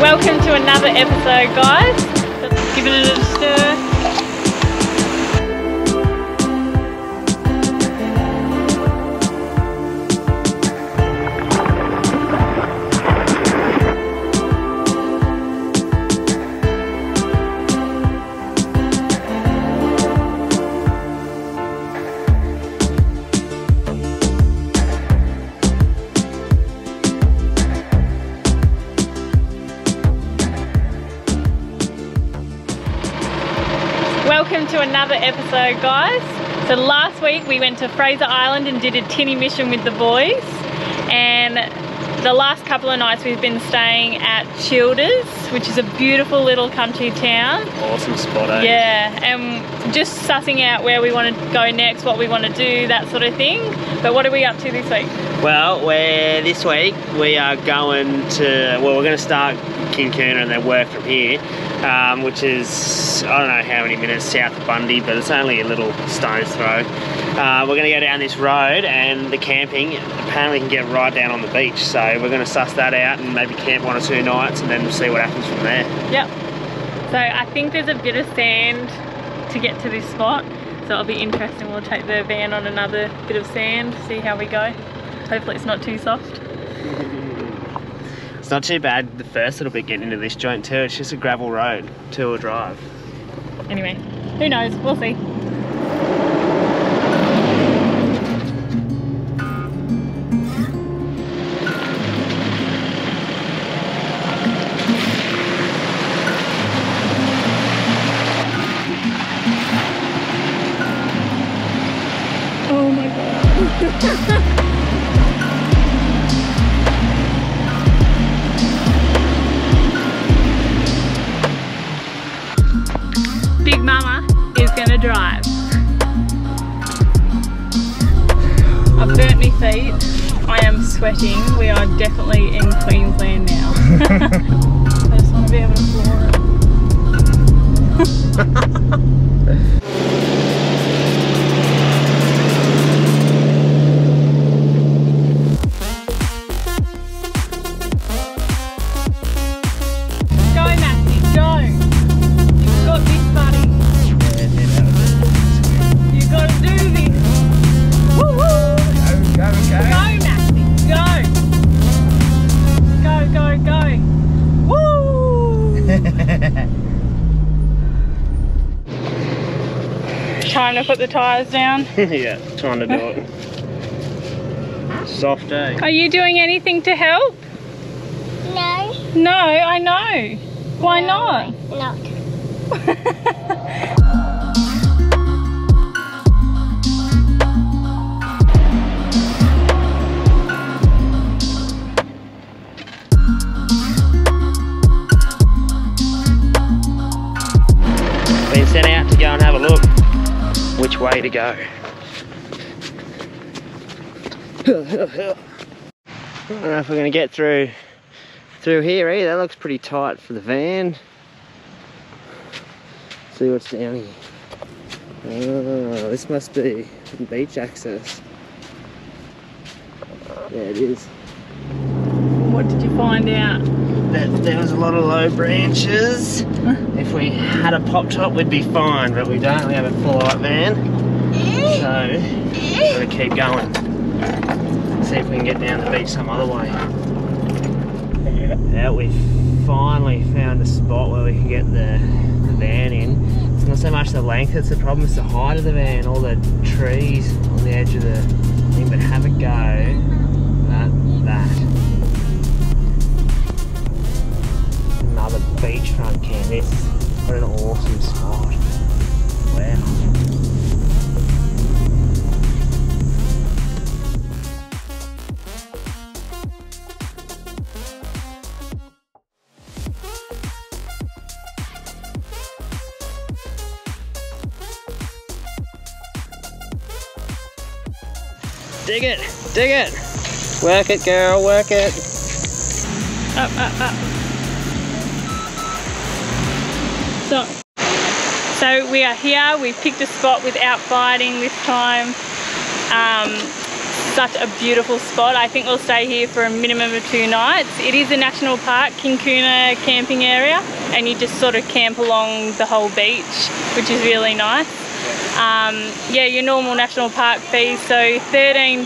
Welcome to another episode, guys. Giving it a stir. Episode, guys. So last week we went to Fraser Island and did a tinny mission with the boys. And the last couple of nights we've been staying at Childers, which is a beautiful little country town. Awesome spot, eh? Yeah, and just sussing out where we want to go next, what we want to do, that sort of thing. But what are we up to this week? Well, we're this week we are going to well, we're going to start Kinkuna and then work from here, um, which is I don't know how many minutes south of Bundy, but it's only a little stone's throw. Uh, we're going to go down this road, and the camping apparently can get right down on the beach. So we're going to suss that out and maybe camp one or two nights, and then we'll see what happens from there. Yep. So I think there's a bit of sand to get to this spot. So it'll be interesting. We'll take the van on another bit of sand, see how we go. Hopefully it's not too soft. It's not too bad the first little bit getting into this joint too. It's just a gravel road, two-wheel drive. Anyway, who knows? We'll see. Drive. I've burnt my feet. I am sweating. We are definitely in Queensland now. I just want to be able to floor it. Put the tyres down. yeah, trying to do it. Soft, eh? Are you doing anything to help? No. No, I know. Why not? Not. Which way to go? I don't know if we're gonna get through through here either. That looks pretty tight for the van. See what's down here. Oh, this must be beach access. There it is. What did you find out? That there was a lot of low branches. If we had a pop top, we'd be fine, but we don't. We have a full light van, so gotta keep going. See if we can get down the beach some other way. Now we finally found a spot where we can get the, the van in. It's not so much the length that's the problem, it's the height of the van, all the trees on the edge of the thing, but have a go at that. Another beachfront camp. This, what an awesome spot. Wow. Dig it, dig it. Work it, girl, work it. Up, up, up. So we are here. We picked a spot without biting this time. Um, such a beautiful spot. I think we'll stay here for a minimum of two nights. It is a national park, Kinkuna camping area, and you just sort of camp along the whole beach, which is really nice. Um, yeah, your normal national park fee, so $13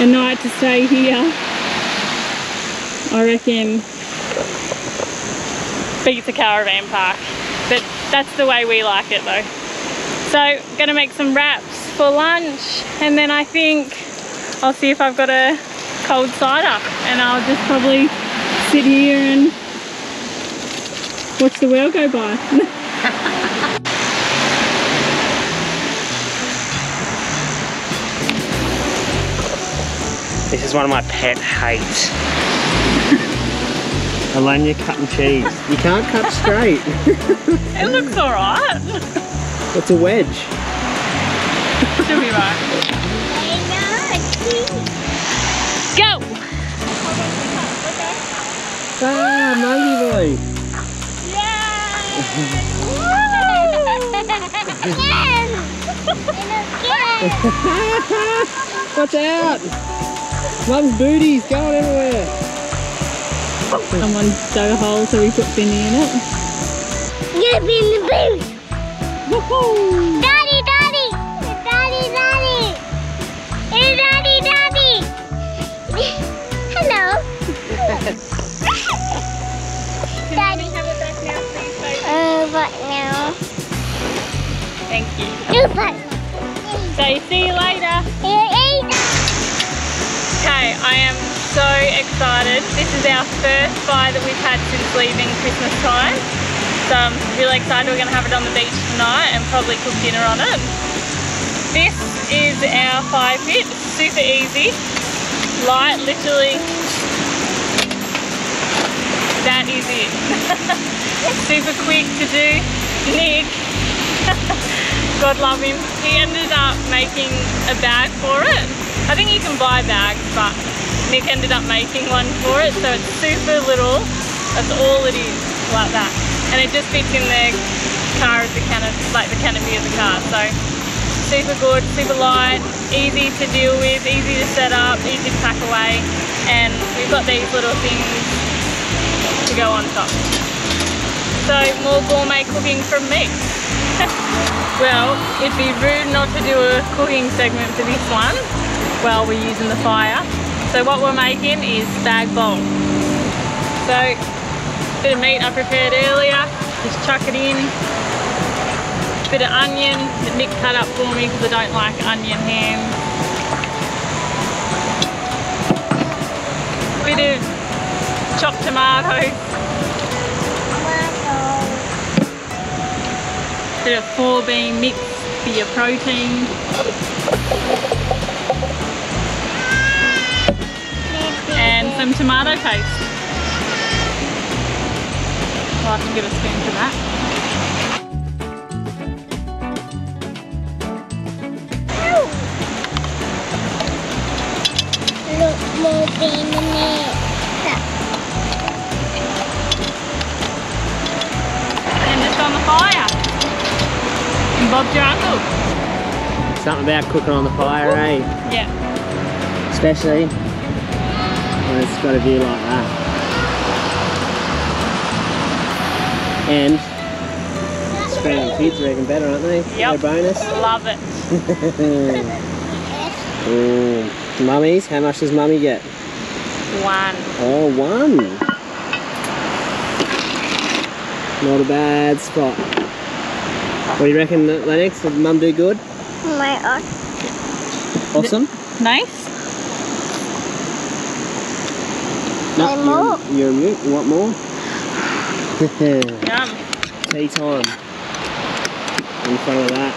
a night to stay here. I reckon beats a caravan park, that's the way we like it though. So, gonna make some wraps for lunch and then I think I'll see if I've got a cold cider and I'll just probably sit here and watch the world go by. This is one of my pet hates. Elenya cutting cheese. You can't cut straight. it looks alright. It's a wedge. Should be right. Go! Ah, monkey boy. Watch out! Mum's booty's going everywhere. Someone dug a hole so we put Finny in it. Get me in the booth. Woohoo! Daddy, daddy. Daddy, daddy. Hey, daddy, daddy. Hello. daddy. have it back now, please. Uh, what now? Thank you. Do what? So, see you later. Okay, I am so excited. This is our first fire that we've had since leaving Christmas time. So I'm really excited we're gonna have it on the beach tonight and probably cook dinner on it. This is our fire pit, super easy. Light, literally, that is it. super quick to do. Nick, God love him, he ended up making a bag for it. I think you can buy bags, but Nick ended up making one for it, so it's super little. That's all it is, like that. And it just fits in the car as the canopy, like the canopy of the car. So super good, super light, easy to deal with, easy to set up, easy to pack away. And we've got these little things to go on top. So more gourmet cooking from me. well, it'd be rude not to do a cooking segment for this one while we're using the fire. So what we're making is stag bowl. So, bit of meat I prepared earlier, just chuck it in. Bit of onion that Nick cut up for me because I don't like onion ham. Bit of chopped tomatoes. Bit of four bean mix for your protein. Some tomato paste. Well, I can get a spoon for that. Look, more bean in it. And just on the fire. And Bob's your uncle. Something about cooking on the fire, eh? Yeah. Especially when it's got a view like that. And screaming kids are even better, aren't they? Yep. No bonus. Love it. Ooh. Mm. Mummies, how much does mummy get? One. Oh, one. Not a bad spot. What do you reckon, Lennox? Did mum do good? My God. Awesome? Nice. No, And more. you're, you're mute. You want more? Yum. Tea time. In front of that.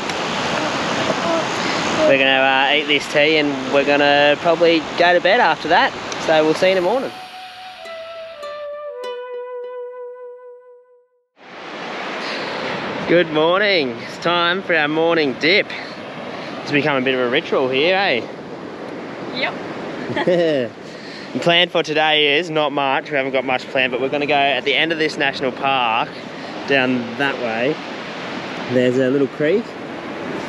We're gonna uh, eat this tea and we're gonna probably go to bed after that. So we'll see you in the morning. Good morning. It's time for our morning dip. It's become a bit of a ritual here, eh? Yep. the plan for today is not much. We haven't got much planned, but we're going to go at the end of this national park down that way. There's a little creek,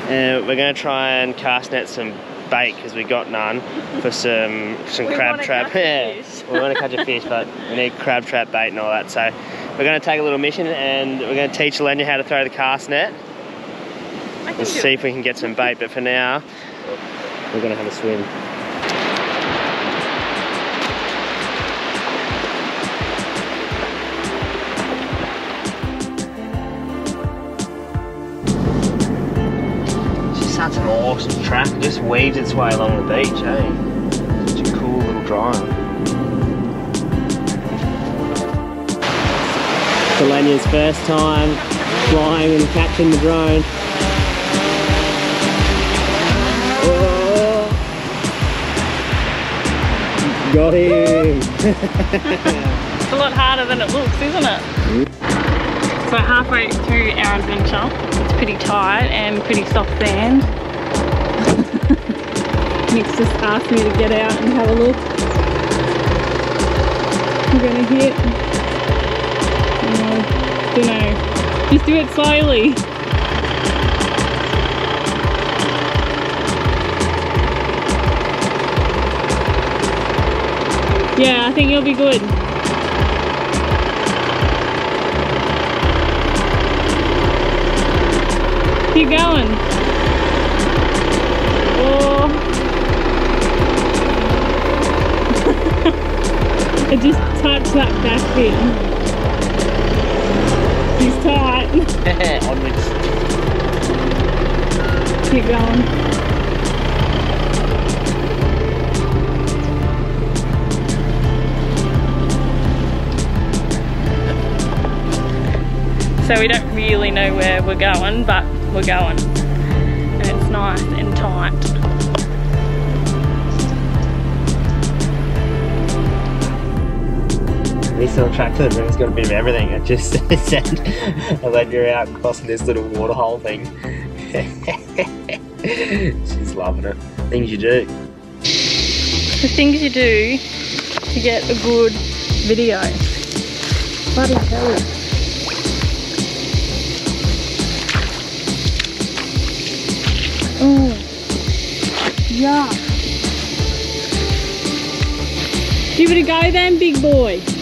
and we're going to try and cast net some bait because we got none for some some We crab trap. Yeah, we want to catch a fish, but we need crab trap bait and all that. So we're going to take a little mission and we're going to teach Lenya how to throw the cast net. Let's see if we can get some bait. But for now, we're going to have a swim. It's just such an awesome track. It just weaves its way along the beach, eh? Such a cool little drive. Selenia's first time flying and catching the drone. Oh. Got him! It's a lot harder than it looks, isn't it? So halfway through our adventure, it's pretty tight and pretty soft sand. Nick's just asked me to get out and have a look. I'm gonna hit. Don't know. Just do it slowly. Yeah, I think you'll be good. Keep going. Oh. it just touched that back bit. He's tight. Onwards. Keep going. So we don't really know where we're going, but we're going. And it's nice and tight. This little tractor has got a bit of everything. It just said when you're out crossing this little waterhole thing. She's loving it. Things you do. The things you do to get a good video. Bloody hell. Oh, yeah. Give it a go then, big boy.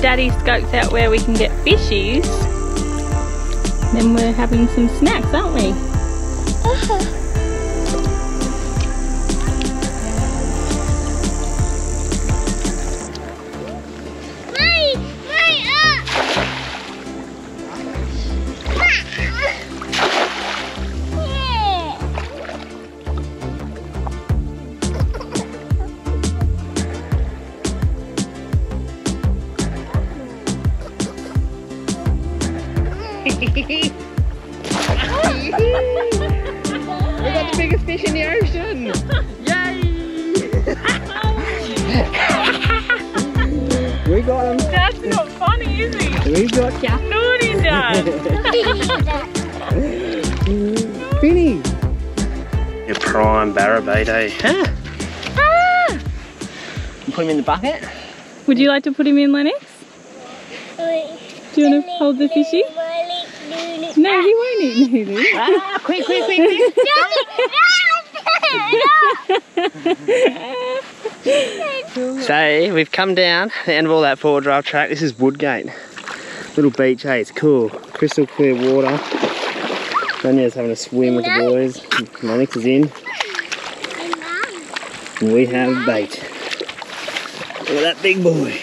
Daddy scopes out where we can get fishies, then we're having some snacks, aren't we? Mate, barra bait, eh? Put him in the bucket? Would you like to put him in, Lennox? Do you want to hold the fishy? No, he won't eat Lulu. Ah, quick, quick, quick, quick! So we've come down the end of all that four drive track. This is Woodgate. Little beach, hey, it's cool. Crystal clear water. Daniel's having a swim with the boys. Lennox is in. We have bait. Look at that big boy.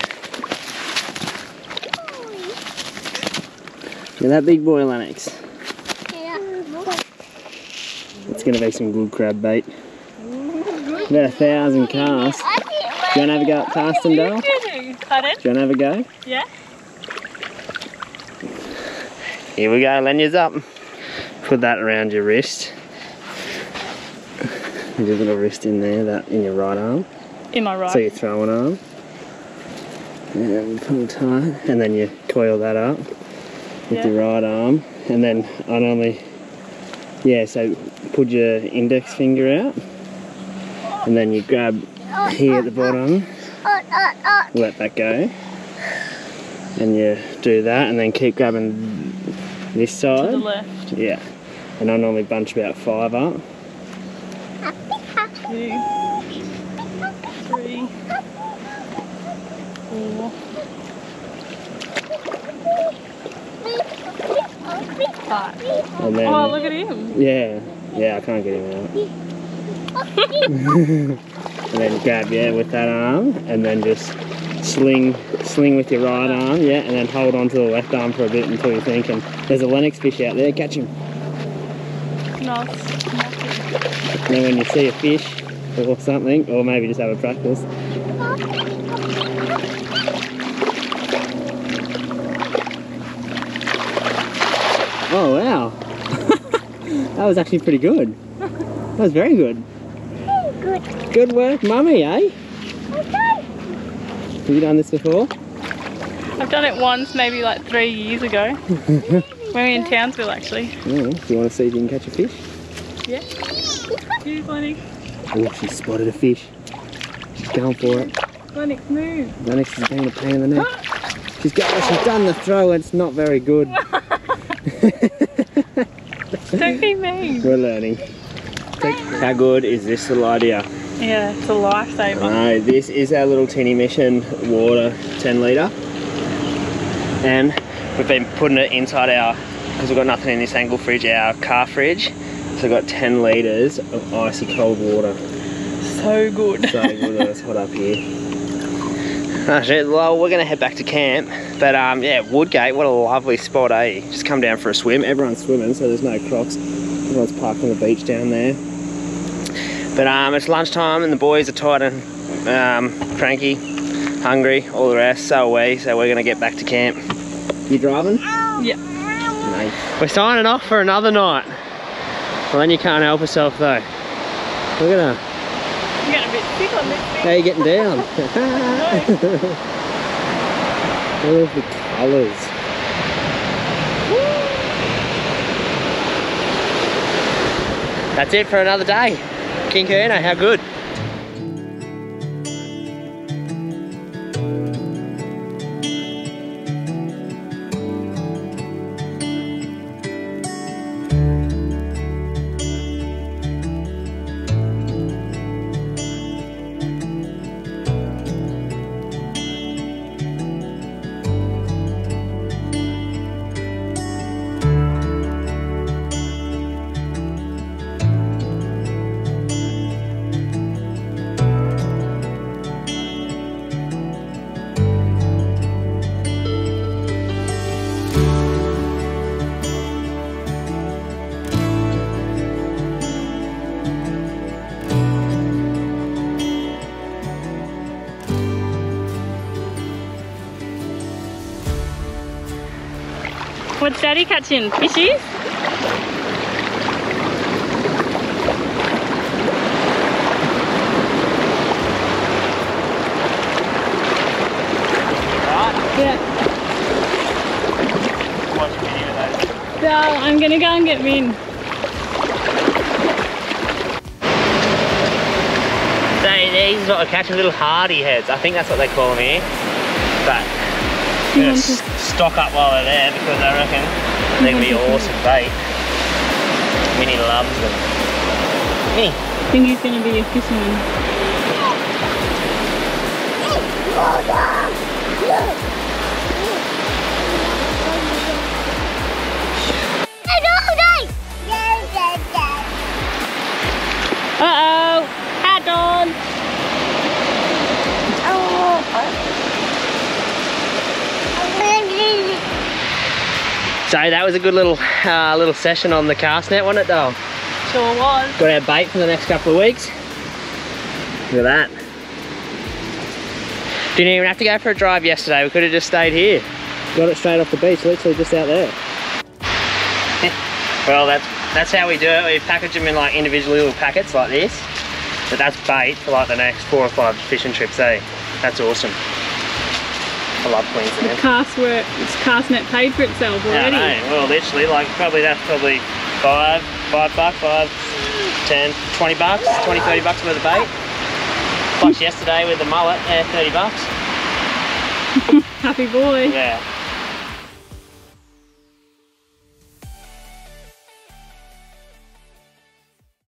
Look at that big boy, Lennox. It's gonna be some good crab bait. About a thousand casts. Do you wanna have a go at casting, Dale? Do you wanna have a go? Yeah. Here we go, Lenya's up. Put that around your wrist. Your little wrist in there, that in your right arm. In my right. So your throwing arm. And pull tight, and then you coil that up with Yeah. your right arm, and then I normally, yeah. So put your index finger out, and then you grab here at the bottom, let that go, and you do that, and then keep grabbing this to the side. left. Yeah, and I normally bunch about five up. Two. Three. Four. Five. And then, Oh, look at him. yeah, yeah, I can't get him out. and then grab yeah with that arm, and then just sling, sling with your right arm, yeah, and then hold on to the left arm for a bit until you think. And there's a Lennox fish out there, catch him. And then when you see a fish or something, or maybe just have a practice. Oh wow, that was actually pretty good. That was very good. Good. Good work, mummy, eh? Okay. Have you done this before? I've done it once, maybe like three years ago. were in Townsville, actually. Oh, do you want to see if you can catch a fish? Yeah. Here's Lennox. Oh, she spotted a fish. She's going for it. Lennox, move. Lennox is being a pain in the neck. She's got, she's done the throw. and It's not very good. Don't be mean. We're learning. How good is this little idea? Yeah, it's a lifesaver. No, this is our little tinny mission water 10 litre. And we've been putting it inside our, because we've got nothing in this Engel fridge, our car fridge. So we've got 10 litres of icy cold water. So good. So good it's hot up here. Well, we're going to head back to camp. But um, yeah, Woodgate, what a lovely spot, eh? Just come down for a swim. Everyone's swimming, so there's no crocs. Everyone's parked on the beach down there. But um, it's lunchtime and the boys are tired and um, cranky, hungry, all the rest. So are we. So we're going to get back to camp. You driving? Yeah. We're signing off for another night. Well, then you can't help yourself though. Look at her. I'm getting a bit sick on this How thing. are you getting down? All of the colours. That's it for another day. Kinkuna, how good? What's Daddy catching? Fishies? Yeah. Watch a video So I'm gonna go and get Min. So these are catching little hardy heads. I think that's what they call them here. But You I'm gonna want to- s- stock up while they're there because I reckon they're gonna be awesome bait. Minnie loves them. Minnie. I think he's gonna be a fisherman. Uh oh, hat on. So that was a good little uh, little session on the cast net, wasn't it, though? Sure was. Got our bait for the next couple of weeks. Look at that. Didn't even have to go for a drive yesterday. We could have just stayed here. Got it straight off the beach, literally just out there. well, that's that's how we do it. We package them in like individual little packets like this. But that's bait for like the next four or five fishing trips, eh? That's awesome. I love The Queensland. cast work, this cast net paid for itself Yeah, I already. Well, literally, like probably that's probably five, five bucks, five, ten, twenty bucks, 20, 30 bucks worth of bait. Plus yesterday with the mullet, yeah, 30 bucks. Happy boy. Yeah.